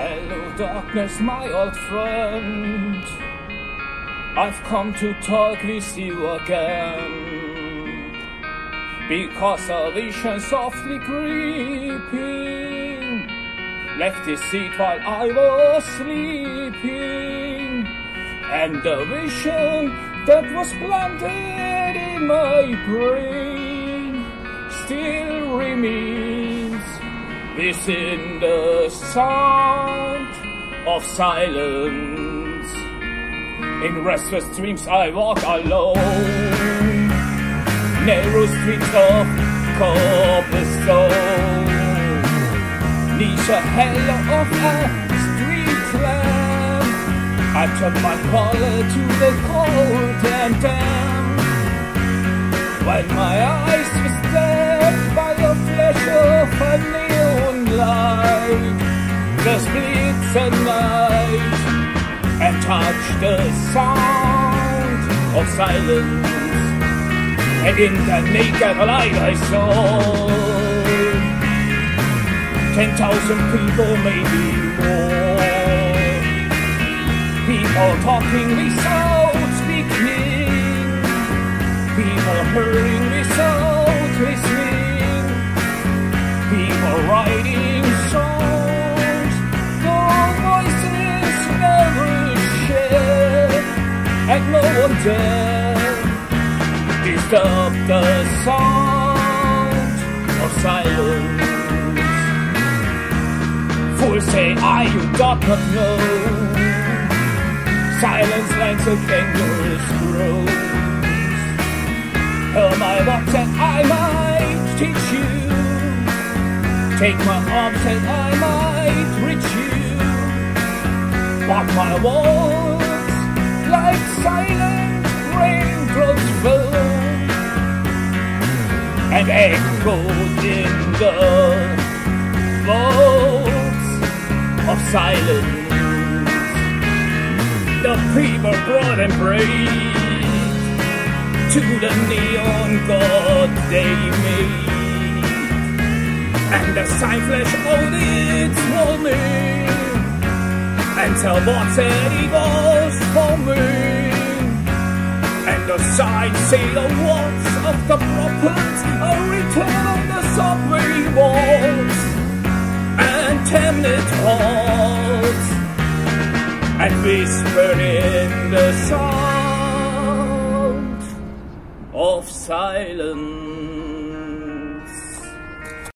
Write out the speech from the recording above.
Hello, darkness, my old friend. I've come to talk with you again. Because a vision softly creeping left the seat while I was sleeping. And the vision that was planted in my brain still remains within the sound of silence. In restless dreams I walk alone, narrow streets of cobblestone. Neath the halo of a street lamp, I turn my collar to the cold and damp. When my eyes were stabbed by the flash of a the splits at night, and touch the sound of silence. And in the naked light I saw ten thousand people, maybe more. People talking without speaking. People hurrying without writing songs. Their voices never shared. And no one dare disturb the sound of silence. Fools say I you doth not know Silence lends a kangaroo's grows Hell my box and I might teach you Take my arms and I might reach you But my walls like silent raindrops fall And echoed in the vaults of silence. The people brought prayed to the neon god made, and the sign flash out its said it was for me. And the say the words of the prophets are written on the subway walls and template halls and whispered in the sound of silence.